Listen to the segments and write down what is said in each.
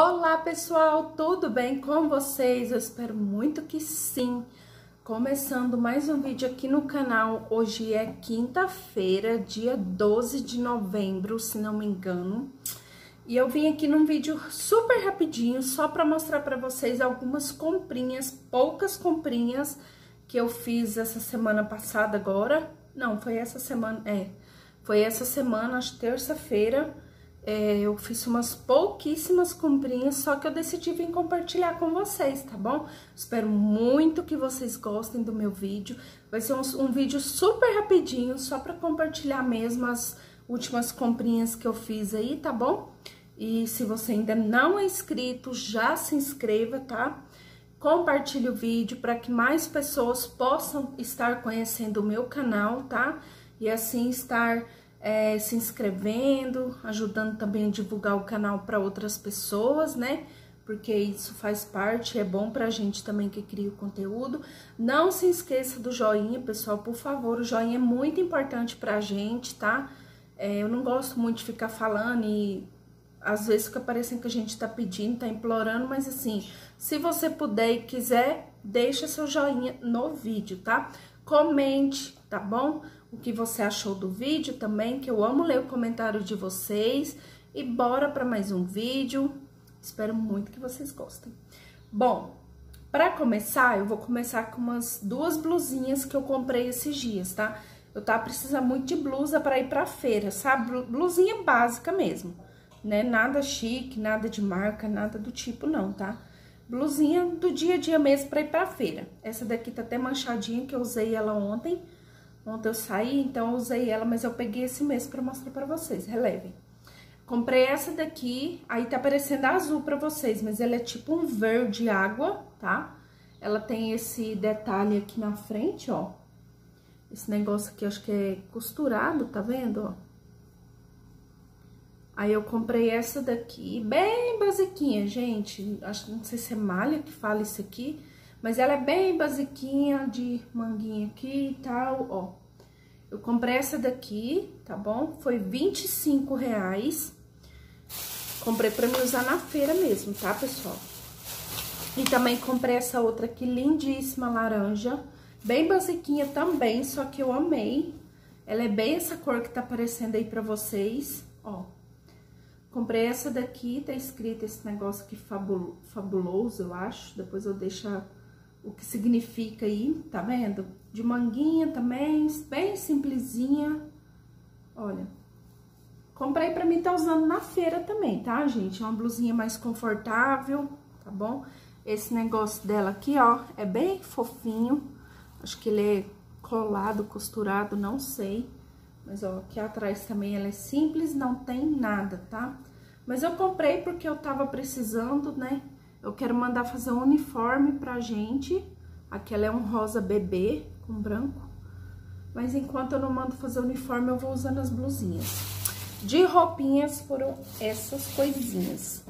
Olá pessoal, tudo bem com vocês? Eu espero muito que sim. Começando mais um vídeo aqui no canal. Hoje é quinta-feira, dia 12 de novembro, se não me engano. E eu vim aqui num vídeo super rapidinho, só para mostrar para vocês algumas comprinhas, poucas comprinhas que eu fiz essa semana passada agora. Não, foi essa semana, é. Foi essa semana, terça-feira é, eu fiz umas pouquíssimas comprinhas, só que eu decidi vir compartilhar com vocês, tá bom? Espero muito que vocês gostem do meu vídeo. Vai ser um, um vídeo super rapidinho, só para compartilhar mesmo as últimas comprinhas que eu fiz aí, tá bom? E se você ainda não é inscrito, já se inscreva, tá? Compartilhe o vídeo para que mais pessoas possam estar conhecendo o meu canal, tá? E assim estar é, se inscrevendo, ajudando também a divulgar o canal para outras pessoas, né? Porque isso faz parte, é bom pra gente também que cria o conteúdo. Não se esqueça do joinha, pessoal, por favor, o joinha é muito importante pra gente, tá? É, eu não gosto muito de ficar falando e às vezes fica parecendo que a gente tá pedindo, tá implorando, mas assim, se você puder e quiser, deixa seu joinha no vídeo, tá? Comente, tá bom? O que você achou do vídeo também, que eu amo ler o comentário de vocês. E bora para mais um vídeo. Espero muito que vocês gostem. Bom, para começar, eu vou começar com umas duas blusinhas que eu comprei esses dias, tá? Eu tava precisando muito de blusa para ir pra feira, sabe? Blusinha básica mesmo, né? Nada chique, nada de marca, nada do tipo não, tá? Blusinha do dia a dia mesmo para ir pra feira. Essa daqui tá até manchadinha, que eu usei ela ontem. Ontem eu saí, então eu usei ela, mas eu peguei esse mês pra mostrar pra vocês, relevem. Comprei essa daqui, aí tá parecendo azul pra vocês, mas ela é tipo um verde água, tá? Ela tem esse detalhe aqui na frente, ó. Esse negócio aqui, acho que é costurado, tá vendo, ó? Aí eu comprei essa daqui, bem basiquinha, gente. Acho, não sei se é malha que fala isso aqui, mas ela é bem basiquinha, de manguinha aqui e tal, ó. Eu comprei essa daqui, tá bom? Foi 25 reais. Comprei pra me usar na feira mesmo, tá, pessoal? E também comprei essa outra aqui, lindíssima, laranja. Bem basiquinha também, só que eu amei. Ela é bem essa cor que tá aparecendo aí pra vocês, ó. Comprei essa daqui, tá escrito esse negócio aqui fabuloso, eu acho. Depois eu deixo o que significa aí, tá vendo? De manguinha também, bem simplesinha. Olha, comprei pra mim tá usando na feira também, tá, gente? É uma blusinha mais confortável, tá bom? Esse negócio dela aqui, ó, é bem fofinho. Acho que ele é colado, costurado, não sei. Mas, ó, aqui atrás também ela é simples, não tem nada, tá? Mas eu comprei porque eu tava precisando, né? Eu quero mandar fazer um uniforme pra gente. Aquela é um rosa bebê com branco. Mas enquanto eu não mando fazer uniforme, eu vou usando as blusinhas. De roupinhas foram essas coisinhas.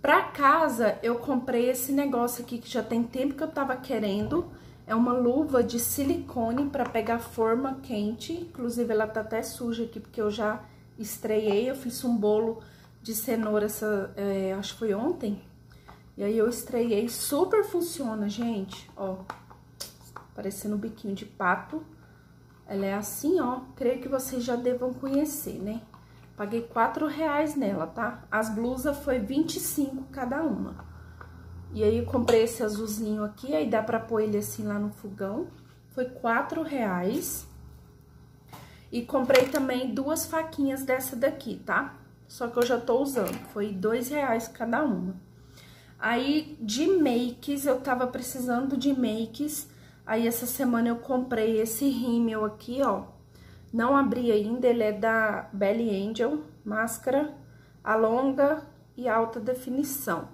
Pra casa, eu comprei esse negócio aqui que já tem tempo que eu tava querendo. É uma luva de silicone pra pegar forma quente. Inclusive, ela tá até suja aqui, porque eu já estreiei. Eu fiz um bolo de cenoura, essa, é, acho que foi ontem. E aí eu estreiei, super funciona, gente, ó. Parecendo um biquinho de pato. Ela é assim, ó. Creio que vocês já devam conhecer, né? Paguei quatro reais nela, tá? As blusas foi 25 cada uma. E aí eu comprei esse azulzinho aqui, aí dá pra pôr ele assim lá no fogão. Foi quatro reais. E comprei também duas faquinhas dessa daqui, tá? Só que eu já tô usando. Foi dois reais cada uma. Aí, de makes, eu tava precisando de makes. Aí, essa semana eu comprei esse rímel aqui, ó. Não abri ainda, ele é da Belly Angel, máscara, a longa e alta definição.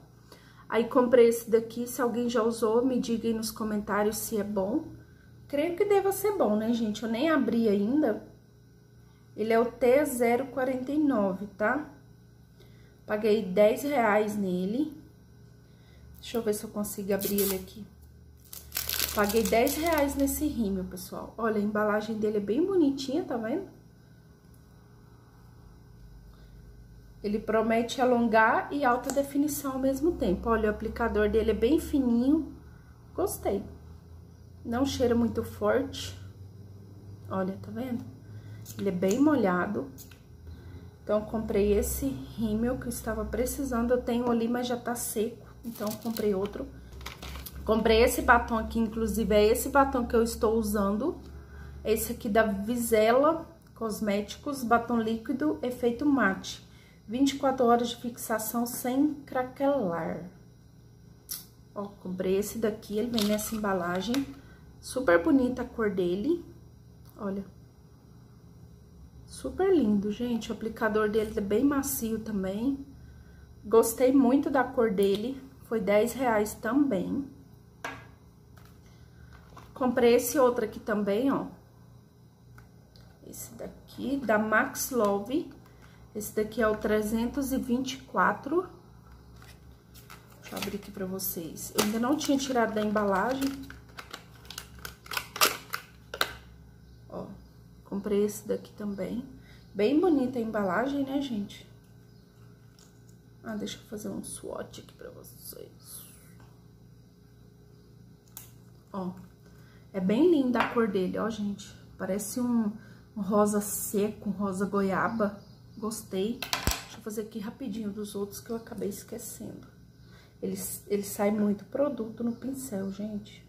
Aí, comprei esse daqui, se alguém já usou, me diga aí nos comentários se é bom. Creio que deva ser bom, né, gente? Eu nem abri ainda. Ele é o T049, tá? Paguei 10 reais nele. Deixa eu ver se eu consigo abrir ele aqui. Paguei 10 reais nesse rímel, pessoal. Olha, a embalagem dele é bem bonitinha, tá vendo? Ele promete alongar e alta definição ao mesmo tempo. Olha, o aplicador dele é bem fininho. Gostei. Não cheira muito forte. Olha, tá vendo? Ele é bem molhado. Então, comprei esse rímel que eu estava precisando. Eu tenho ali, mas já tá seco. Então, comprei outro. Comprei esse batom aqui, inclusive, é esse batom que eu estou usando. Esse aqui da Visela Cosméticos, batom líquido, efeito mate. 24 horas de fixação sem craquelar. Ó, comprei esse daqui, ele vem nessa embalagem. Super bonita a cor dele. Olha. Super lindo, gente. O aplicador dele é bem macio também. Gostei muito da cor dele. Foi 10 reais também. Comprei esse outro aqui também, ó. Esse daqui, da Max Love. Esse daqui é o 324. Deixa eu abrir aqui pra vocês. Eu ainda não tinha tirado da embalagem. Ó, comprei esse daqui também. Bem bonita a embalagem, né, gente? Ah, deixa eu fazer um swatch aqui pra vocês. Ó, é bem linda a cor dele, ó, gente. Parece um, um rosa seco, um rosa goiaba. Gostei. Deixa eu fazer aqui rapidinho dos outros que eu acabei esquecendo. Eles, ele sai muito produto no pincel, gente.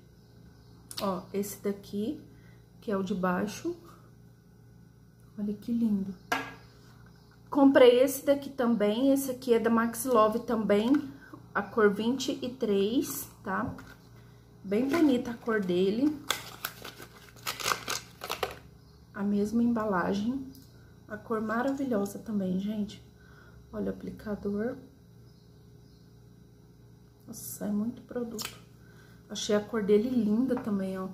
Ó, esse daqui, que é o de baixo. Olha que lindo. Comprei esse daqui também. Esse aqui é da Max Love também. A cor 23, tá? Bem bonita a cor dele. A mesma embalagem. A cor maravilhosa também, gente. Olha o aplicador. Nossa, é muito produto. Achei a cor dele linda também, ó. Não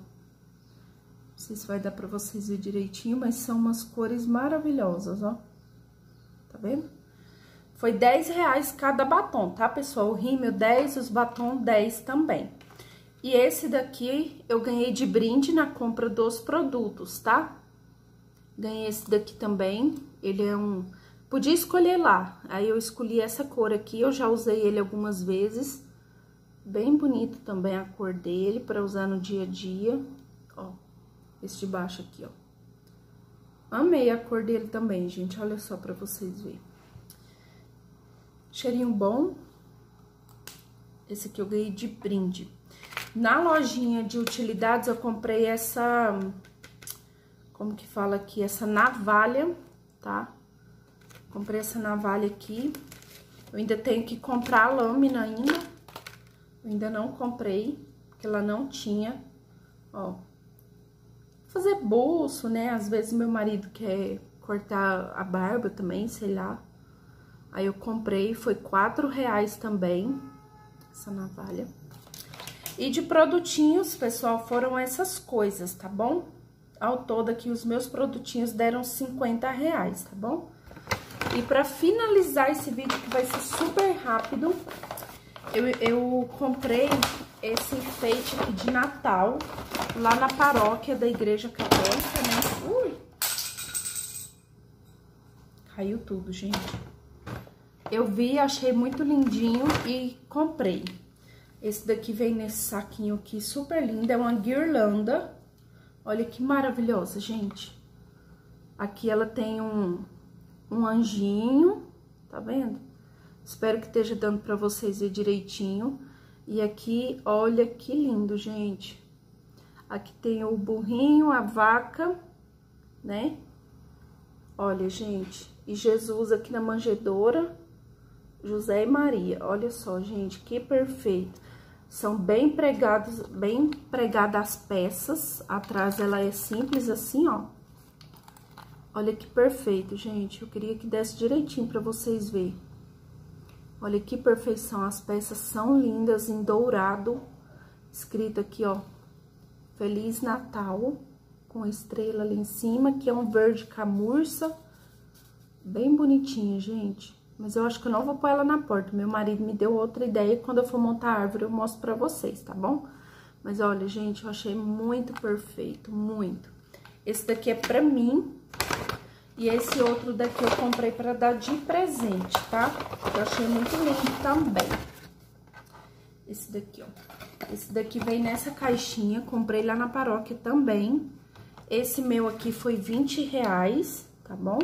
sei se vai dar pra vocês ver direitinho, mas são umas cores maravilhosas, ó. Tá vendo? Foi 10 reais cada batom, tá, pessoal? O rímel 10, os batom 10 também. E esse daqui eu ganhei de brinde na compra dos produtos, tá? Ganhei esse daqui também, ele é um... Podia escolher lá, aí eu escolhi essa cor aqui, eu já usei ele algumas vezes. Bem bonito também a cor dele, para usar no dia a dia. Ó, esse de baixo aqui, ó. Amei a cor dele também, gente, olha só pra vocês verem. Cheirinho bom. Esse aqui eu ganhei de brinde. Na lojinha de utilidades, eu comprei essa como que fala aqui, essa navalha, tá? Comprei essa navalha aqui. Eu ainda tenho que comprar a lâmina ainda. Eu ainda não comprei, porque ela não tinha, ó. Fazer bolso, né? Às vezes meu marido quer cortar a barba também, sei lá. Aí eu comprei, foi quatro reais também, essa navalha. E de produtinhos, pessoal, foram essas coisas, tá bom? Ao todo aqui, os meus produtinhos deram 50 reais, tá bom? E pra finalizar esse vídeo, que vai ser super rápido, eu, eu comprei esse enfeite aqui de Natal, lá na paróquia da Igreja Católica, né? Ui! Caiu tudo, gente. Eu vi, achei muito lindinho e comprei. Esse daqui vem nesse saquinho aqui, super lindo, é uma guirlanda Olha que maravilhosa, gente. Aqui ela tem um, um anjinho, tá vendo? Espero que esteja dando pra vocês ver direitinho. E aqui, olha que lindo, gente. Aqui tem o burrinho, a vaca, né? Olha, gente. E Jesus aqui na manjedoura. José e Maria. Olha só, gente, que perfeito. São bem pregados, bem pregadas as peças. Atrás ela é simples assim, ó. Olha que perfeito, gente. Eu queria que desse direitinho pra vocês verem. Olha que perfeição. As peças são lindas em dourado. Escrito aqui, ó. Feliz Natal. Com estrela ali em cima, que é um verde camurça. Bem bonitinha, gente. Mas eu acho que eu não vou pôr ela na porta. Meu marido me deu outra ideia. Quando eu for montar a árvore, eu mostro pra vocês, tá bom? Mas olha, gente, eu achei muito perfeito, muito. Esse daqui é pra mim. E esse outro daqui eu comprei pra dar de presente, tá? Eu achei muito lindo também. Esse daqui, ó. Esse daqui vem nessa caixinha, comprei lá na paróquia também. Esse meu aqui foi 20 reais, tá bom?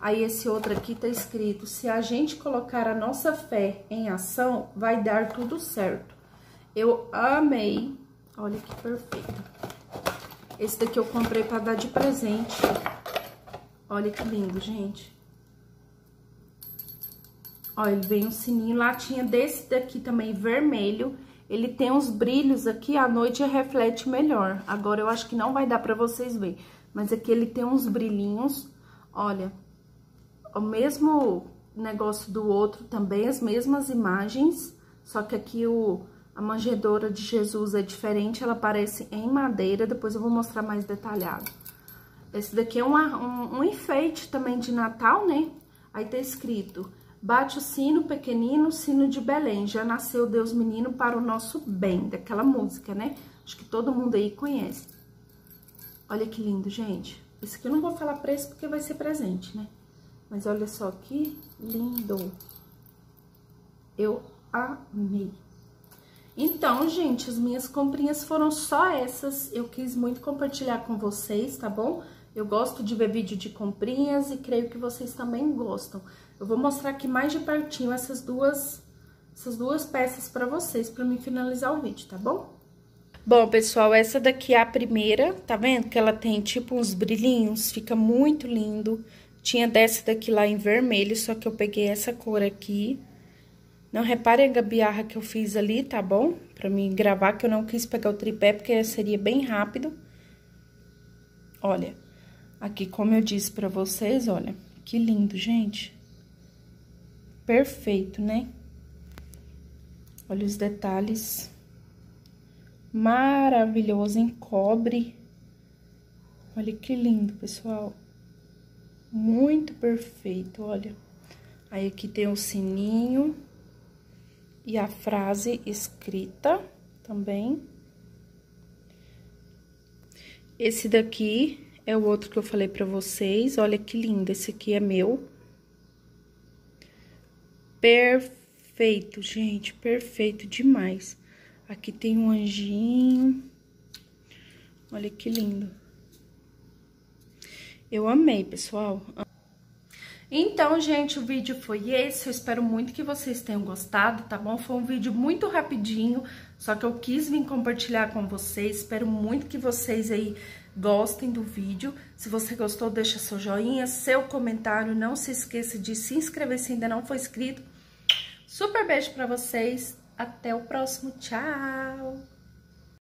Aí, esse outro aqui tá escrito, se a gente colocar a nossa fé em ação, vai dar tudo certo. Eu amei. Olha que perfeito. Esse daqui eu comprei pra dar de presente. Olha que lindo, gente. Olha, ele vem um sininho. Lá tinha desse daqui também, vermelho. Ele tem uns brilhos aqui, à noite reflete melhor. Agora, eu acho que não vai dar pra vocês verem. Mas aqui ele tem uns brilhinhos. Olha, o mesmo negócio do outro também, as mesmas imagens, só que aqui o, a manjedoura de Jesus é diferente, ela aparece em madeira, depois eu vou mostrar mais detalhado. Esse daqui é uma, um, um enfeite também de Natal, né? Aí tá escrito, bate o sino pequenino, sino de Belém, já nasceu Deus menino para o nosso bem, daquela música, né? Acho que todo mundo aí conhece. Olha que lindo, gente. Esse aqui eu não vou falar preço porque vai ser presente, né? Mas olha só que lindo. Eu amei. Então, gente, as minhas comprinhas foram só essas. Eu quis muito compartilhar com vocês, tá bom? Eu gosto de ver vídeo de comprinhas e creio que vocês também gostam. Eu vou mostrar aqui mais de pertinho essas duas, essas duas peças pra vocês, pra mim finalizar o vídeo, tá bom? Bom, pessoal, essa daqui é a primeira, tá vendo? Que ela tem tipo uns brilhinhos, fica muito lindo. Tinha dessa daqui lá em vermelho, só que eu peguei essa cor aqui. Não reparem a gambiarra que eu fiz ali, tá bom? Pra mim gravar, que eu não quis pegar o tripé, porque seria bem rápido. Olha, aqui como eu disse pra vocês, olha, que lindo, gente. Perfeito, né? Olha os detalhes. Maravilhoso em cobre. Olha que lindo, pessoal. Muito perfeito, olha. Aí aqui tem o sininho e a frase escrita também. Esse daqui é o outro que eu falei pra vocês. Olha que lindo, esse aqui é meu. Perfeito, gente, perfeito demais. Aqui tem um anjinho. Olha que lindo. Eu amei, pessoal. Então, gente, o vídeo foi esse. Eu espero muito que vocês tenham gostado, tá bom? Foi um vídeo muito rapidinho, só que eu quis vir compartilhar com vocês. Espero muito que vocês aí gostem do vídeo. Se você gostou, deixa seu joinha, seu comentário. Não se esqueça de se inscrever se ainda não for inscrito. Super beijo pra vocês. Até o próximo. Tchau!